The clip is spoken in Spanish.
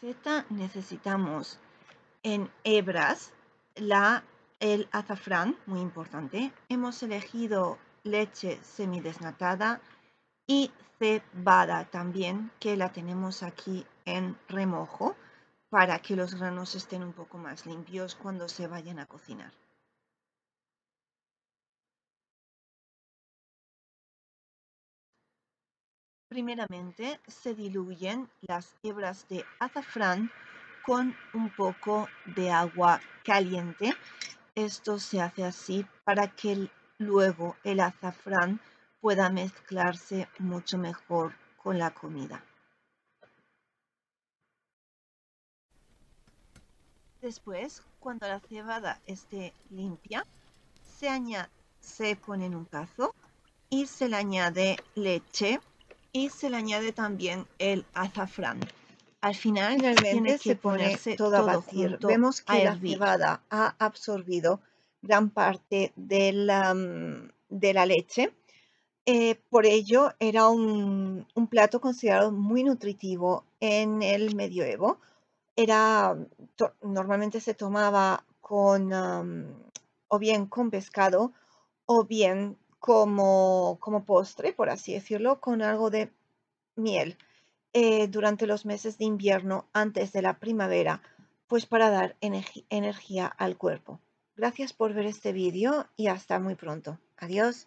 receta necesitamos en hebras la, el azafrán, muy importante. Hemos elegido leche semidesnatada y cebada también, que la tenemos aquí en remojo para que los granos estén un poco más limpios cuando se vayan a cocinar. Primeramente se diluyen las hebras de azafrán con un poco de agua caliente. Esto se hace así para que luego el azafrán pueda mezclarse mucho mejor con la comida. Después, cuando la cebada esté limpia, se, añade, se pone en un cazo y se le añade leche y se le añade también el azafrán. Al final Finalmente se pone todo a batir. Vemos que la cebada ha absorbido gran parte de la, de la leche. Eh, por ello era un, un, plato considerado muy nutritivo en el medioevo. Era, normalmente se tomaba con, o bien con pescado o bien como, como postre, por así decirlo, con algo de miel eh, durante los meses de invierno antes de la primavera, pues para dar energía al cuerpo. Gracias por ver este vídeo y hasta muy pronto. Adiós.